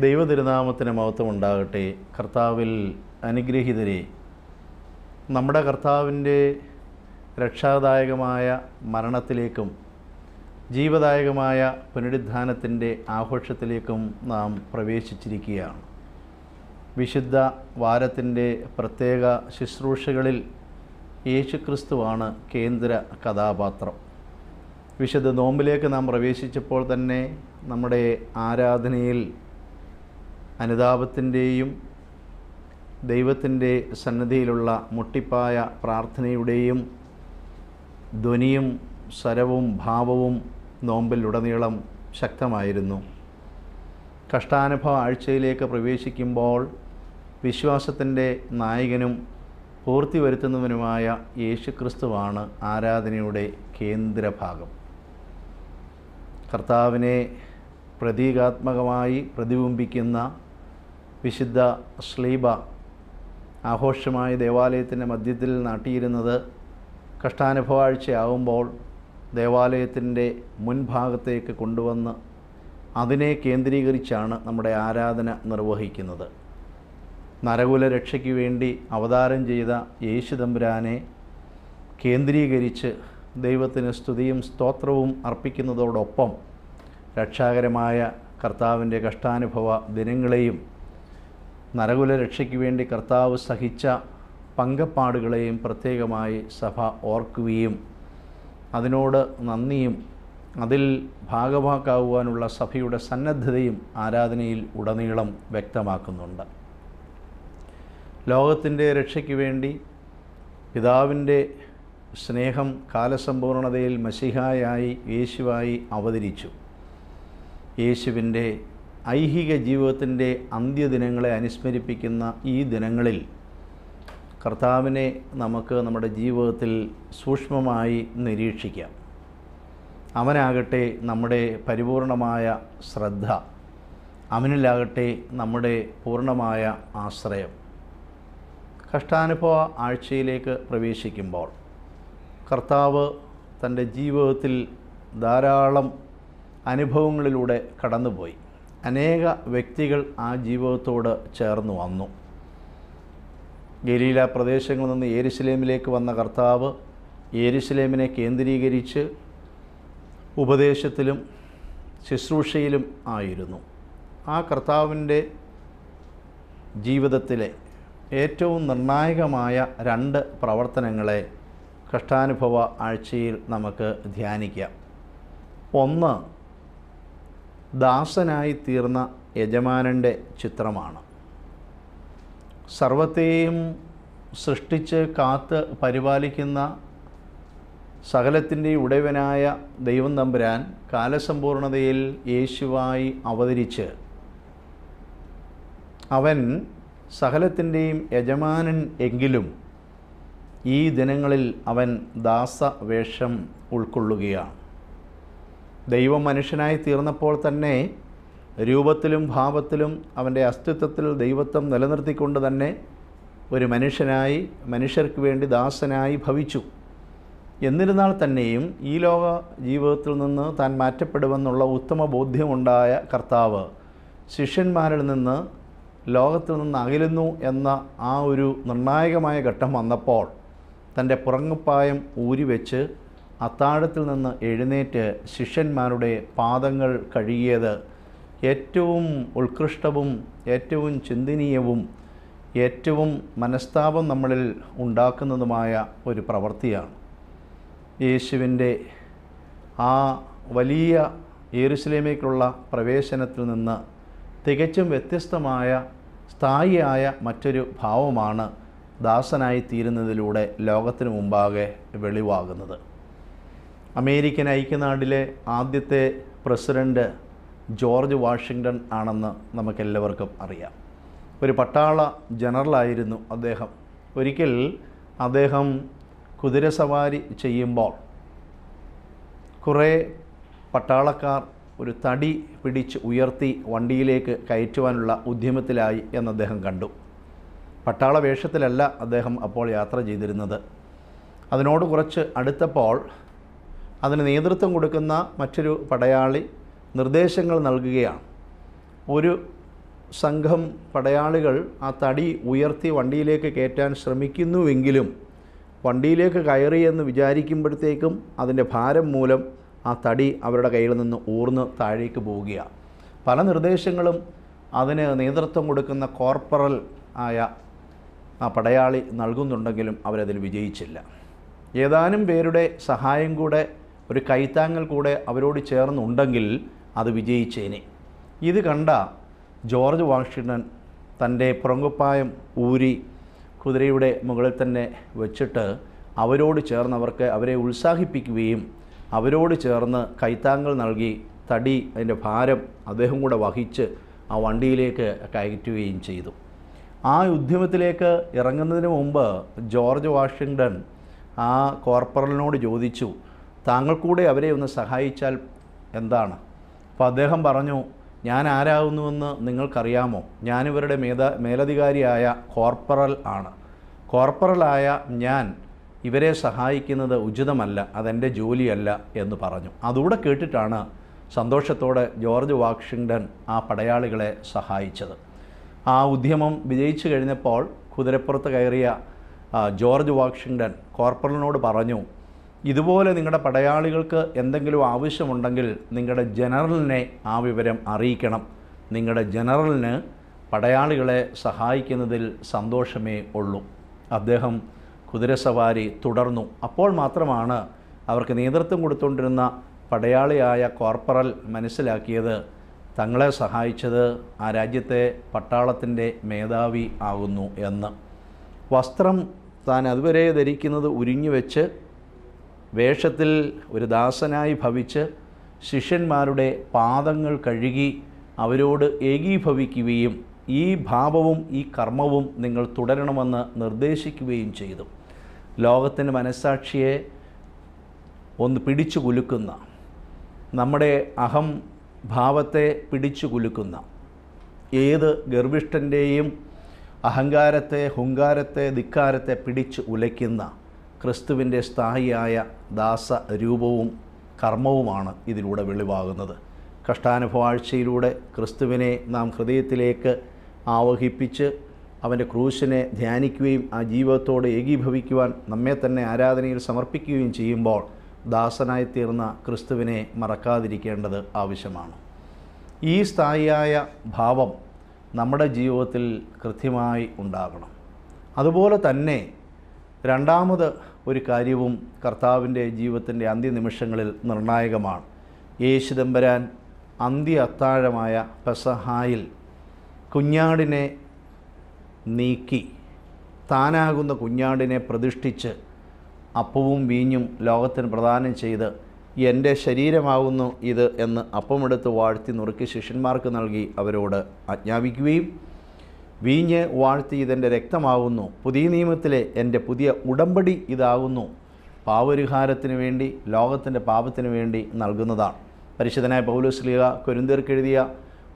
ദൈവതിരുനാമത്തിന് മഹത്വം ഉണ്ടാകട്ടെ കർത്താവിൽ അനുഗ്രഹീതരെ നമ്മുടെ കർത്താവിന്റെ രക്ഷാദായകമായ മരണത്തിലേക്കും ജീവദായകമായ പുനരുദ്ധാനത്തിന്റെ ആഘോഷത്തിലേക്കും നാം പ്രവേശിച്ചിരിക്കുകയാണ്. വിശുദ്ധ വാരത്തിന്റെ പ്രത്യേക ശുശ്രൂഷകളിൽ യേശുക്രിസ്തുവാണ് കേന്ദ്ര കഥാപാത്രം. വിശുദ്ധ നോമ്പിലേക്ക് നാം പ്രവേശിച്ചപ്പോൾ തന്നെ നമ്മുടെ ആരാധനയിൽ അനുതാപത്തിന്റെയും ദൈവത്തിന്റെ സന്നദ്ധയിലുള്ള മുട്ടിപ്പായ പ്രാർത്ഥനയുടെയും ധ്വനിയും സ്വരവും ഭാവവും നോമ്പിലുടനീളം ശക്തമായിരുന്നു. കഷ്ടാനുഭവ ആഴ്ചയിലേക്ക് പ്രവേശിക്കുമ്പോൾ വിശ്വാസത്തിന്റെ നായകനും പൂർത്തി വരുത്തുന്നവനുമായ യേശുക്രിസ്തുവാണ് ആരാധനയുടെ കേന്ദ്രഭാഗം. കർത്താവിനെ പ്രതീകാത്മകമായി പ്രതിബിംബിക്കുന്ന വിശുദ്ധ ശ്ലീബ ആഘോഷമായ ദേവാലയത്തിന്റെ മധ്യത്തിൽ നാട്ടിയിരുന്നത് കഷ്ടാനുഭവാഴ്ചയാവുമ്പോൾ ദേവാലയത്തിന്റെ മുൻഭാഗത്തേക്ക് കൊണ്ടുവന്ന് അതിനെ കേന്ദ്രീകരിച്ചാണ് നമ്മുടെ ആരാധന നിർവഹിക്കുന്നത്. നരകുല രക്ഷയ്ക്ക് വേണ്ടി അവതാരം ചെയ്ത യേശു തമ്പുരാനെ കേന്ദ്രീകരിച്ച് ദൈവത്തിന് സ്തുതിയും സ്തോത്രവും അർപ്പിക്കുന്നതോടൊപ്പം രക്ഷാകരമായ കർത്താവിന്റെ കഷ്ടാനുഭവ ദിനങ്ങളെയും നരകുല രക്ഷയ്ക്ക് വേണ്ടി കർത്താവ് സഹിച്ച പങ്കപ്പാടുകളെയും പ്രത്യേകമായി സഭ ഓർക്കുകയും അതിനോട് നന്ദിയും അതിൽ ഭാഗഭാക്കാവുവാനുള്ള സഭയുടെ സന്നദ്ധതയും ആരാധനയിൽ ഉടനീളം വ്യക്തമാക്കുന്നുണ്ട്. ലോകത്തിന്റെ രക്ഷയ്ക്ക് വേണ്ടി പിതാവിന്റെ സ്നേഹം കാലസമ്പൂർണതയിൽ മസിഹായായി യേശുവായി അവതരിച്ചു. യേശുവിന്റെ ഐഹിക ജീവിതത്തിന്റെ അന്ത്യദിനങ്ങളെ അനുസ്മരിപ്പിക്കുന്ന ഈ ദിനങ്ങളിൽ കർത്താവിനെ നമുക്ക് നമ്മുടെ ജീവിതത്തിൽ സൂക്ഷ്മമായി നിരീക്ഷിക്കാം. അവനാകട്ടെ നമ്മുടെ പരിപൂർണമായ ശ്രദ്ധ. അവനിലാകട്ടെ നമ്മുടെ പൂർണമായ ആശ്രയം. കഷ്ടാനുഭവ ആഴ്ചയിലേക്ക് പ്രവേശിക്കുമ്പോൾ കർത്താവ് തന്റെ ജീവിതത്തിൽ ധാരാളം അനുഭവങ്ങളിലൂടെ കടന്നുപോയി. അനേക വ്യക്തികൾ ആ ജീവിതത്തോട് ചേർന്ന് വന്നു. ഗലീല പ്രദേശങ്ങളിൽ നിന്ന് ഏരുസലേമിലേക്ക് വന്ന കർത്താവ് ഏരുസലേമിനെ കേന്ദ്രീകരിച്ച് ഉപദേശത്തിലും ശുശ്രൂഷയിലും ആയിരുന്നു. ആ കർത്താവിന്റെ ജീവിതത്തിലെ ഏറ്റവും നിർണായകമായ രണ്ട് പ്രവർത്തനങ്ങളെ കഷ്ടാനുഭവ ആഴ്ചയിൽ നമുക്ക് ധ്യാനിക്കാം. ഒന്ന് ദാസനായി തീർന്ന യജമാനന്റെ ചിത്രമാണ്. സർവത്തെയും സൃഷ്ടിച്ച് കാത്ത് പരിപാലിക്കുന്ന സകലത്തിന്റെ ഉടയവനായ ദൈവം തമ്പുരാൻ കാലസമ്പൂർണതയിൽ യേശുവായി അവതരിച്ച് അവൻ സകലത്തിന്റെയും യജമാനൻ എങ്കിലും ഈ ദിനങ്ങളിൽ അവൻ ദാസവേഷം ഉൾക്കൊള്ളുകയാണ്. ദൈവം മനുഷ്യനായി തീർന്നപ്പോൾ തന്നെ രൂപത്തിലും ഭാവത്തിലും അവന്റെ അസ്തിത്വത്തിൽ ദൈവത്വം നിലനിർത്തിക്കൊണ്ട് തന്നെ ഒരു മനുഷ്യനായി മനുഷ്യർക്ക് വേണ്ടി ദാസനായി ഭവിച്ചു. എന്നിരുന്നാൽ തന്നെയും ഈ ലോക ജീവിതത്തിൽ നിന്ന് താൻ മാറ്റപ്പെടുമെന്നുള്ള ഉത്തമ ബോധ്യമുണ്ടായ കർത്താവ് ശിഷ്യന്മാരിൽ നിന്ന് ലോകത്തിൽ നിന്ന് അകലുന്നു എന്ന ആ ഒരു നിർണായകമായ ഘട്ടം വന്നപ്പോൾ തന്റെ പുറങ്ങുപ്പായം ഊരിവെച്ച് അത്താഴത്തിൽ നിന്ന് എഴുന്നേറ്റ് ശിഷ്യന്മാരുടെ പാദങ്ങൾ കഴുകിയത് ഏറ്റവും ഉത്കൃഷ്ടവും ഏറ്റവും ചിന്തനീയവും ഏറ്റവും മനസ്താപം നമ്മളിൽ ഉണ്ടാക്കുന്നതുമായ ഒരു പ്രവൃത്തിയാണ്. യേശുവിന്റെ ആ വലിയ യേറുസലേമേക്കുള്ള പ്രവേശനത്തിൽ നിന്ന് തികച്ചും വ്യത്യസ്തമായ സ്ഥായിയായ മറ്റൊരു ഭാവമാണ് ദാസനായി തീരുന്നതിലൂടെ ലോകത്തിനു മുമ്പാകെ വെളിവാകുന്നത്. അമേരിക്കൻ ഐക്യനാടിലെ ആദ്യത്തെ പ്രസിഡന്റ് ജോർജ് വാഷിങ്ടൺ ആണെന്ന് നമുക്കെല്ലാവർക്കും അറിയാം. ഒരു പട്ടാള ജനറലായിരുന്നു അദ്ദേഹം. ഒരിക്കൽ അദ്ദേഹം കുതിരസവാരി ചെയ്യുമ്പോൾ കുറേ പട്ടാളക്കാർ ഒരു തടി പിടിച്ച് ഉയർത്തി വണ്ടിയിലേക്ക് കയറ്റുവാനുള്ള ഉദ്യമത്തിലായി എന്ന് അദ്ദേഹം കണ്ടു. പട്ടാള വേഷത്തിലല്ല അദ്ദേഹം അപ്പോൾ യാത്ര ചെയ്തിരുന്നത്. അതിനോട് കുറച്ച് അടുത്തപ്പോൾ അതിന് നേതൃത്വം കൊടുക്കുന്ന മറ്റൊരു പടയാളി നിർദ്ദേശങ്ങൾ നൽകുകയാണ്. ഒരു സംഘം പടയാളികൾ ആ തടി ഉയർത്തി വണ്ടിയിലേക്ക് കയറ്റാൻ ശ്രമിക്കുന്നുവെങ്കിലും വണ്ടിയിലേക്ക് കയറി എന്ന് വിചാരിക്കുമ്പോഴത്തേക്കും അതിന്റെ ഭാരം മൂലം ആ തടി അവരുടെ കയ്യിൽ നിന്ന് ഊർന്ന് താഴേക്ക് പോവുകയാണ്. പല നിർദ്ദേശങ്ങളും അതിന് നേതൃത്വം കൊടുക്കുന്ന കോർപ്പറൽ ആയ ആ പടയാളി നൽകുന്നുണ്ടെങ്കിലും അവരതിൽ വിജയിച്ചില്ല. ഏതാനും പേരുടെ സഹായം കൂടെ ഒരു കൈത്താങ്ങൽ കൂടെ അവരോട് ചേർന്നുണ്ടെങ്കിൽ അത് വിജയിച്ചേനെ. ഇത് കണ്ട ജോർജ് വാഷിങ്ടൺ തന്റെ പുറങ്കുപ്പായം ഊരി കുതിരയുടെ മുകളിൽ തന്നെ വെച്ചിട്ട് അവരോട് ചേർന്ന് അവർക്ക് അവരെ ഉത്സാഹിപ്പിക്കുകയും അവരോട് ചേർന്ന് കൈത്താങ്ങൽ നൽകി തടി അതിന്റെ ഭാരം അദ്ദേഹം കൂടെ വഹിച്ച് ആ വണ്ടിയിലേക്ക് കയറ്റുകയും ചെയ്തു. ആ ഉദ്യമത്തിലേക്ക് ഇറങ്ങുന്നതിന് മുമ്പ് ജോർജ് വാഷിങ്ടൺ ആ കോർപ്പറലിനോട് ചോദിച്ചു താങ്കൾ കൂടെ അവരെ ഒന്ന് സഹായിച്ചാൽ എന്താണ്? അപ്പോൾ അദ്ദേഹം പറഞ്ഞു ഞാൻ ആരാകുന്നുവെന്ന് നിങ്ങൾക്കറിയാമോ? ഞാനിവരുടെ മേധാ മേലധികാരിയായ കോർപ്പറൽ ആണ്. കോർപ്പറലായ ഞാൻ ഇവരെ സഹായിക്കുന്നത് ഉചിതമല്ല അതെന്റെ ജോലിയല്ല എന്ന് പറഞ്ഞു. അതുകൂടെ കേട്ടിട്ടാണ് സന്തോഷത്തോടെ ജോർജ് വാഷിങ്ടൺ ആ പടയാളികളെ സഹായിച്ചത്. ആ ഉദ്യമം വിജയിച്ചു കഴിഞ്ഞപ്പോൾ കുതിരപ്പുറത്ത് കയറിയ ജോർജ് വാഷിങ്ടൺ കോർപ്പറലിനോട് പറഞ്ഞു ഇതുപോലെ നിങ്ങളുടെ പടയാളികൾക്ക് എന്തെങ്കിലും ആവശ്യമുണ്ടെങ്കിൽ നിങ്ങളുടെ ജനറലിനെ ആ വിവരം അറിയിക്കണം. നിങ്ങളുടെ ജനറലിന് പടയാളികളെ സഹായിക്കുന്നതിൽ സന്തോഷമേ ഉള്ളൂ. അദ്ദേഹം കുതിരസവാരി തുടർന്നു. അപ്പോൾ മാത്രമാണ് അവർക്ക് നേതൃത്വം കൊടുത്തുകൊണ്ടിരുന്ന പടയാളിയായ കോർപ്പറൽ മനസ്സിലാക്കിയത്. തങ്ങളെ സഹായിച്ചത് ആ രാജ്യത്തെ പട്ടാളത്തിന്റെ മേധാവി ആകുന്നു എന്ന്. വസ്ത്രം താൻ അതുവരെ ധരിക്കുന്നത് ഉരിഞ്ഞു വെച്ച് വേഷത്തിൽ ഒരു ദാസനായി ഭവിച്ച് ശിഷ്യന്മാരുടെ പാദങ്ങൾ കഴുകി അവരോട് ഏകീഭവിക്കുകയും ഈ ഭാവവും ഈ കർമ്മവും നിങ്ങൾ തുടരണമെന്ന് നിർദ്ദേശിക്കുകയും ചെയ്തു. ലോകത്തിന്റെ മനസ്സാക്ഷിയെ ഒന്ന് പിടിച്ചു കുലുക്കുന്ന നമ്മുടെ അഹം ഭാവത്തെ പിടിച്ചു കുലുക്കുന്ന ഏത് ഗർഭിഷ്ഠന്റെയും അഹങ്കാരത്തെ ഹുങ്കാരത്തെ ധിക്കാരത്തെ പിടിച്ച് ഉലയ്ക്കുന്ന ക്രിസ്തുവിന്റെ സ്ഥായിയായ ദാസ രൂപവും കർമ്മവുമാണ് ഇതിലൂടെ വെളിവാകുന്നത്. കഷ്ടാനുഭവാഴ്ചയിലൂടെ ക്രിസ്തുവിനെ നാം ഹൃദയത്തിലേക്ക് ആവഹിപ്പിച്ച് അവന്റെ ക്രൂശിനെ ധ്യാനിക്കുകയും ആ ജീവിതത്തോട് ഏകീഭവിക്കുവാൻ നമ്മെ തന്നെ ആരാധനയിൽ സമർപ്പിക്കുകയും ചെയ്യുമ്പോൾ ദാസനായി തീർന്ന ക്രിസ്തുവിനെ മറക്കാതിരിക്കേണ്ടത് ആവശ്യമാണ്. ഈ സ്ഥായിയായ ഭാവം നമ്മുടെ ജീവിതത്തിൽ കൃത്യമായി ഉണ്ടാകണം. അതുപോലെ തന്നെ രണ്ടാമത് ഒരു കാര്യവും കർത്താവിന്റെ ജീവിതത്തിന്റെ അന്ത്യനിമിഷങ്ങളിൽ നിർണായകമാണ്. യേശുദമ്പരാൻ അന്ത്യ അത്താഴമായ പെസഹായിൽ കുഞ്ഞാടിനെ നീക്കി താനാകുന്ന കുഞ്ഞാടിനെ പ്രതിഷ്ഠിച്ച് അപ്പവും വീഞ്ഞും ലോകത്തിന് പ്രദാനം ചെയ്ത് എന്റെ ശരീരമാകുന്നു ഇത് എന്ന് അപ്പമെടുത്ത് വാഴ്ത്തി നുറുക്കി ശിഷ്യന്മാർക്ക് നൽകി അവരോട് ആജ്ഞാപിക്കുകയും വീഞ്ഞ് വാഴ്ത്തി ഇതെന്റെ രക്തമാകുന്നു. പുതിയ നിയമത്തിലെ എന്റെ പുതിയ ഉടമ്പടി ഇതാകുന്നു. പാവരിഹാരത്തിന് വേണ്ടി ലോകത്തിന്റെ പാപത്തിന് വേണ്ടി നൽകുന്നതാണ്. പരിശുദ്ധനായ പൗലോസ്ലിക കൊരിന്തീർക്കെഴുതിയ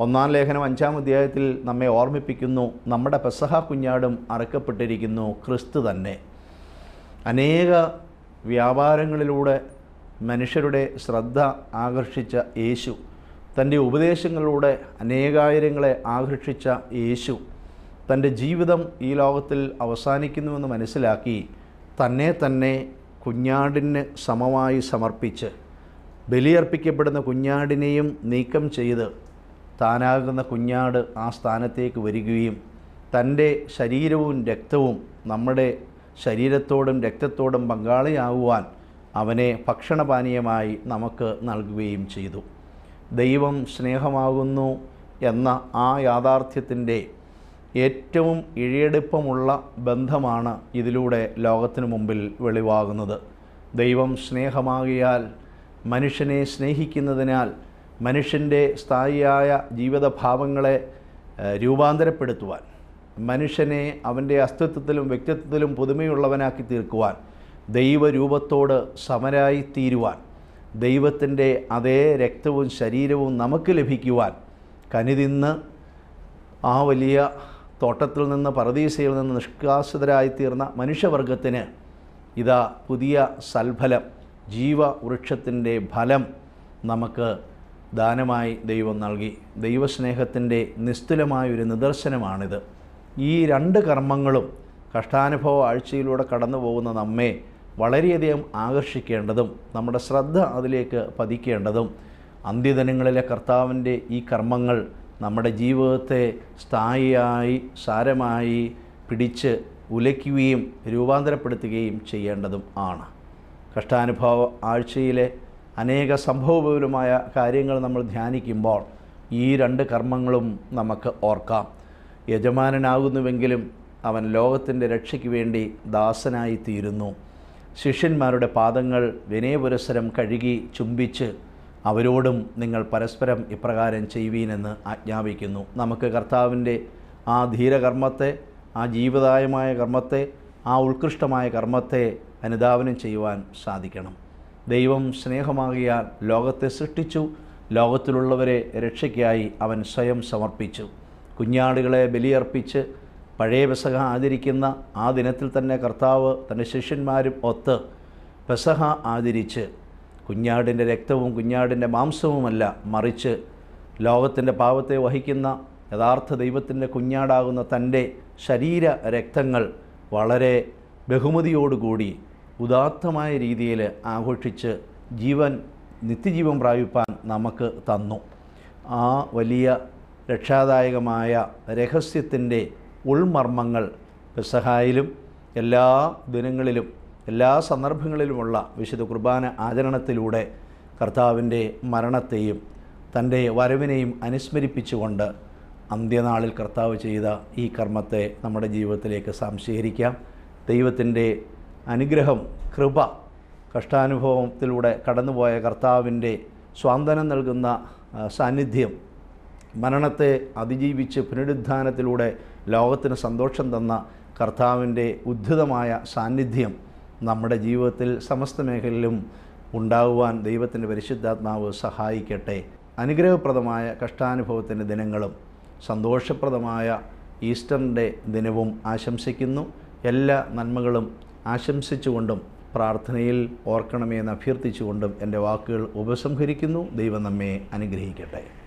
ഒന്നാം ലേഖനം അഞ്ചാം അധ്യായത്തിൽ നമ്മെ ഓർമ്മിപ്പിക്കുന്നു. നമ്മുടെ പെസഹ കുഞ്ഞാടും അറക്കപ്പെട്ടിരിക്കുന്നു. ക്രിസ്തു തന്നെ. അനേക വ്യാപാരങ്ങളിലൂടെ മനുഷ്യരുടെ ശ്രദ്ധ ആകർഷിച്ച യേശു. തന്റെ ഉപദേശങ്ങളിലൂടെ അനേകായിരങ്ങളെ ആകർഷിച്ച യേശു. തന്റെ ജീവിതം ഈ ലോകത്തിൽ അവസാനിക്കുന്നുവെന്ന് മനസ്സിലാക്കി തന്നെ തന്നെ കുഞ്ഞാടിന് സമമായി സമർപ്പിച്ച് ബലിയർപ്പിക്കപ്പെടുന്ന കുഞ്ഞാടിനെയും നീക്കം ചെയ്ത് താനാകുന്ന കുഞ്ഞാട് ആ സ്ഥാനത്തേക്ക് വരികയും തന്റെ ശരീരവും രക്തവും നമ്മുടെ ശരീരത്തോടും രക്തത്തോടും പങ്കാളിയാകുവാൻ അവനെ ഭക്ഷണപാനീയമായി നമുക്ക് നൽകുകയും ചെയ്തു. ദൈവം സ്നേഹമാകുന്നു എന്ന ആ യാഥാർത്ഥ്യത്തിന്റെ ഏറ്റവും ഇഴയെടുപ്പമുള്ള ബന്ധമാണ് ഇതിലൂടെ ലോകത്തിനു മുമ്പിൽ വെളിവാകുന്നത്. ദൈവം സ്നേഹമാകിയാൽ മനുഷ്യനെ സ്നേഹിക്കുന്നതിനാൽ മനുഷ്യന്റെ സ്ഥായിയായ ജീവിതഭാവങ്ങളെ രൂപാന്തരപ്പെടുത്തുവാൻ മനുഷ്യനെ അവന്റെ അസ്തിത്വത്തിലും വ്യക്തിത്വത്തിലും പുതുമയുള്ളവനാക്കി തീർക്കുവാൻ ദൈവരൂപത്തോട് സമരായി തീരുവാൻ ദൈവത്തിന്റെ അതേ രക്തവും ശരീരവും നമുക്ക് ലഭിക്കുവാൻ കനിതിന്ന് ആ വലിയ തോട്ടത്തിൽ നിന്ന് പറദീസയിൽ നിന്ന് നിഷ്കാസിതരായിത്തീർന്ന മനുഷ്യവർഗത്തിന് ഇതാ പുതിയ സൽഫലം ജീവവൃക്ഷത്തിന്റെ ഫലം നമുക്ക് ദാനമായി ദൈവം നൽകി. ദൈവസ്നേഹത്തിന്റെ നിസ്തുലമായൊരു നിദർശനമാണിത്. ഈ രണ്ട് കർമ്മങ്ങളും കഷ്ടാനുഭവ ആഴ്ചയിലൂടെ കടന്നു പോകുന്ന നമ്മെ വളരെയധികം ആകർഷിക്കേണ്ടതും നമ്മുടെ ശ്രദ്ധ അതിലേക്ക് പതിക്കേണ്ടതും അന്ത്യദിനങ്ങളിലെ കർത്താവിന്റെ ഈ കർമ്മങ്ങൾ നമ്മുടെ ജീവിതത്തെ സ്ഥായിയായി സാരമായി പിടിച്ച് ഉലയ്ക്കുകയും രൂപാന്തരപ്പെടുത്തുകയും ചെയ്യേണ്ടതും ആണ്. കഷ്ടാനുഭവ ആഴ്ചയിലെ അനേക സംഭവപൂലമായ കാര്യങ്ങൾ നമ്മൾ ധ്യാനിക്കുമ്പോൾ ഈ രണ്ട് കർമ്മങ്ങളും നമുക്ക് ഓർക്കാം. യജമാനനാകുന്നുവെങ്കിലും അവൻ ലോകത്തിന്റെ രക്ഷയ്ക്ക് വേണ്ടി ദാസനായി തീരുന്നു ശിഷ്യന്മാരുടെ പാദങ്ങൾ വിനയപുരസരം കഴുകി ചുംബിച്ച് അവരോടും നിങ്ങൾ പരസ്പരം ഇപ്രകാരം ചെയ്യുവീനെന്ന് ആജ്ഞാപിക്കുന്നു. നമുക്ക് കർത്താവിന്റെ ആ ധീരകർമ്മത്തെ ആ ജീവദായമായ കർമ്മത്തെ ആ ഉത്കൃഷ്ടമായ കർമ്മത്തെ അനുധാവനം ചെയ്യുവാൻ സാധിക്കണം. ദൈവം സ്നേഹമാകിയാൽ ലോകത്തെ സൃഷ്ടിച്ചു ലോകത്തിലുള്ളവരെ രക്ഷയ്ക്കായി അവൻ സ്വയം സമർപ്പിച്ചു. കുഞ്ഞാടുകളെ ബലിയർപ്പിച്ച് പഴയ പെസഹ ആചരിക്കുന്ന ആ ദിനത്തിൽ തന്നെ കർത്താവ് തന്റെ ശിഷ്യന്മാരും ഒത്ത് പെസഹ ആചരിച്ച് കുഞ്ഞാടിന്റെ രക്തവും കുഞ്ഞാടിന്റെ മാംസവുമല്ല മറിച്ച് ലോകത്തിന്റെ പാവത്തെ വഹിക്കുന്ന യഥാർത്ഥ ദൈവത്തിന്റെ കുഞ്ഞാടാകുന്ന തന്റെ ശരീര രക്തങ്ങൾ വളരെ ബഹുമതിയോടുകൂടി ഉദാത്തമായ രീതിയിൽ ആഘോഷിച്ച് ജീവൻ നിത്യജീവൻ പ്രാപിപ്പാൻ നമുക്ക് തന്നു. ആ വലിയ രക്ഷാദായകമായ രഹസ്യത്തിന്റെ ഉൾമർമ്മങ്ങൾ പെസഹായിലും എല്ലാ ദിനങ്ങളിലും എല്ലാ സന്ദർഭങ്ങളിലുമുള്ള വിശുദ്ധ കുർബാന ആചരണത്തിലൂടെ കർത്താവിന്റെ മരണത്തെയും തന്റെ വരവിനെയും അനുസ്മരിപ്പിച്ചുകൊണ്ട് അന്ത്യനാളിൽ കർത്താവ് ചെയ്ത ഈ കർമ്മത്തെ നമ്മുടെ ജീവിതത്തിലേക്ക് സംശീകരിക്കാം ദൈവത്തിന്റെ അനുഗ്രഹം കൃപ കഷ്ടാനുഭവത്തിലൂടെ കടന്നുപോയ കർത്താവിന്റെ സ്വാന്തനം നൽകുന്ന സാന്നിധ്യം മരണത്തെ അതിജീവിച്ച് പുനരുദ്ധാനത്തിലൂടെ ലോകത്തിന് സന്തോഷം തന്ന കർത്താവിന്റെ ഉദ്ധിതമായ സാന്നിധ്യം നമ്മുടെ ജീവിതത്തിൽ സമസ്ത മേഖലയിലും ഉണ്ടാകുവാൻ ദൈവത്തിന്റെ പരിശുദ്ധാത്മാവ് സഹായിക്കട്ടെ. അനുഗ്രഹപ്രദമായ കഷ്ടാനുഭവത്തിന്റെ ദിനങ്ങളും സന്തോഷപ്രദമായ ഈസ്റ്ററിന്റെ ദിനവും ആശംസിക്കുന്നു. എല്ലാ നന്മകളും ആശംസിച്ചുകൊണ്ടും പ്രാർത്ഥനയിൽ ഓർക്കണമേ എന്ന് അഭ്യർത്ഥിച്ചുകൊണ്ടും എന്റെ വാക്കുകൾ ഉപസംഹരിക്കുന്നു. ദൈവം നമ്മെ അനുഗ്രഹിക്കട്ടെ.